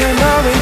Why can't